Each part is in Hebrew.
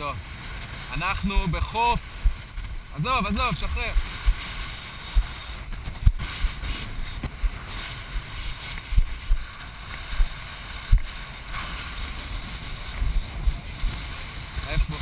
טוב. אנחנו בחוף... עזוב, עזוב, שחרר. איפה?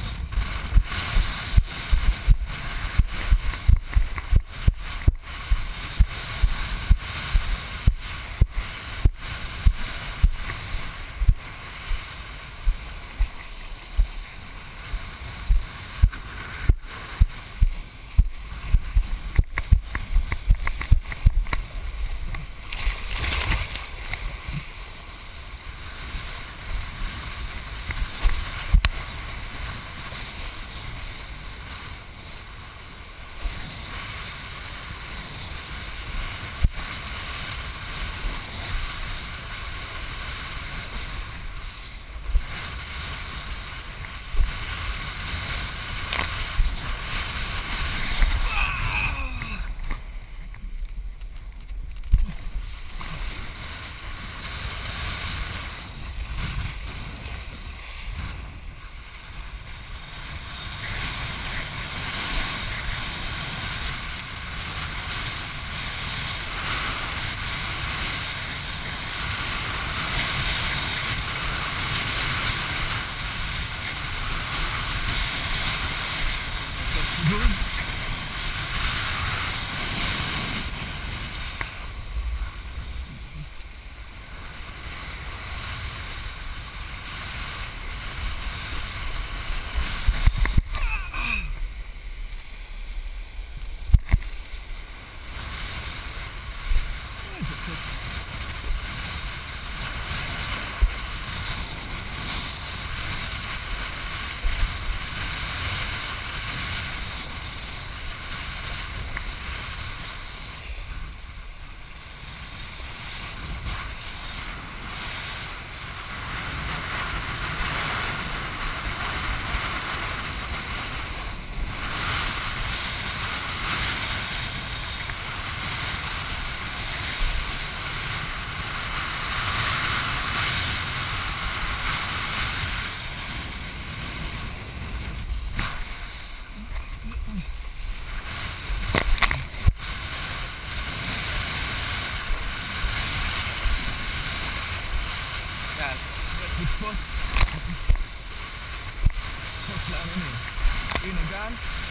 that. He put... Put that in. In again.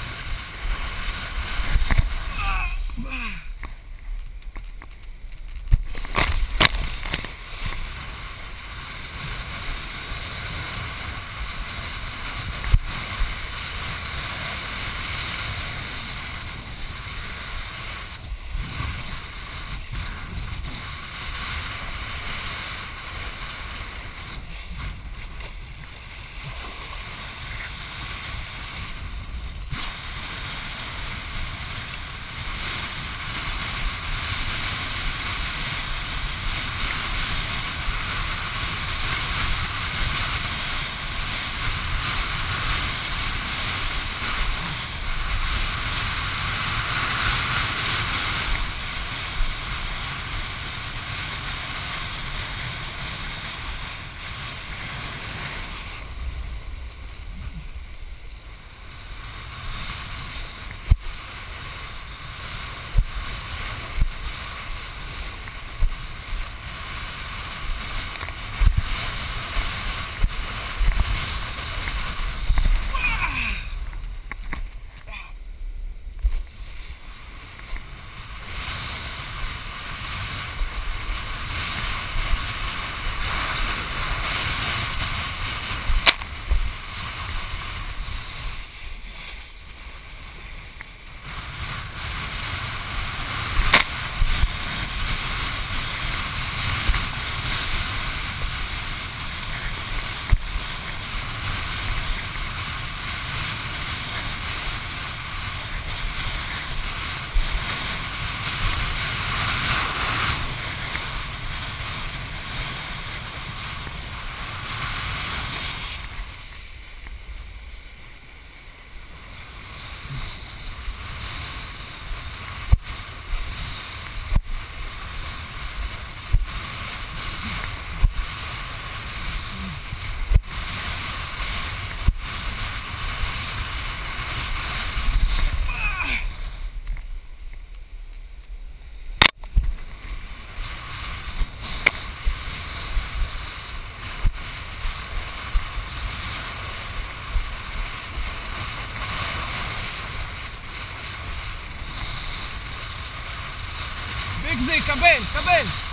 Zig, Zig, cabelo, cabelo.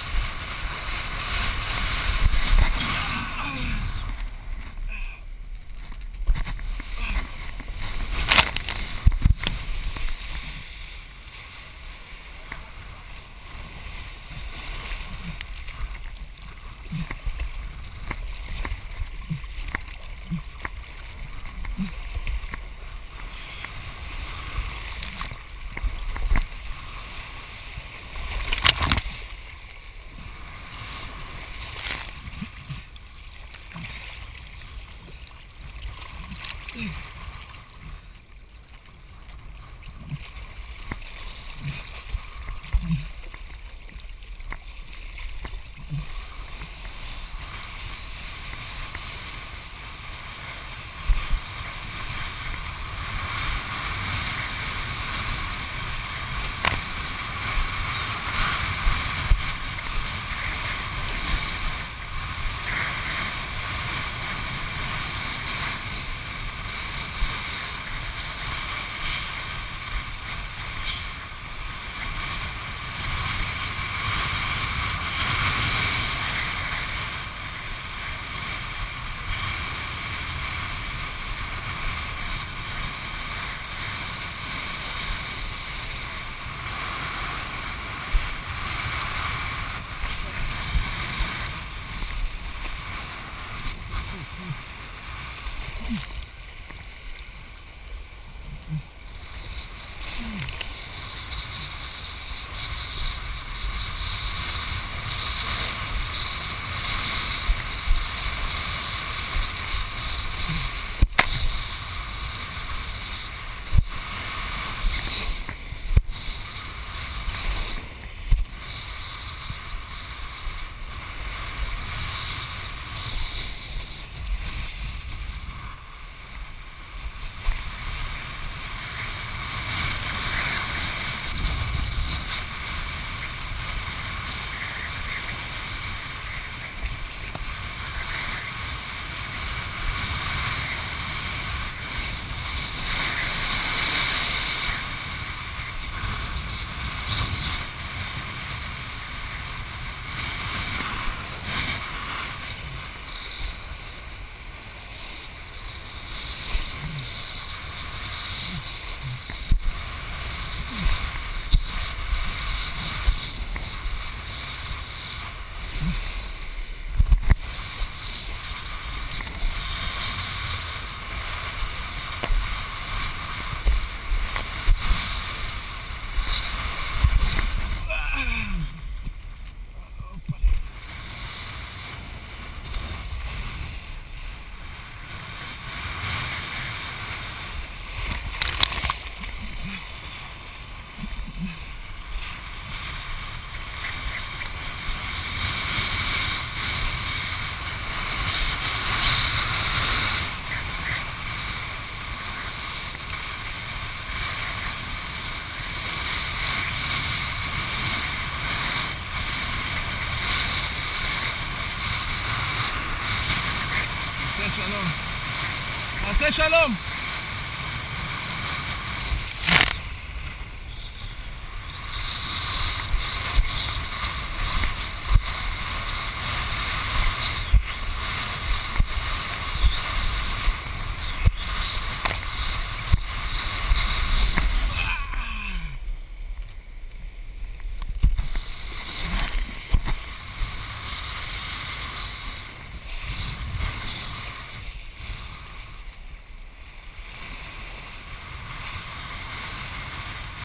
שלום. עושה שלום!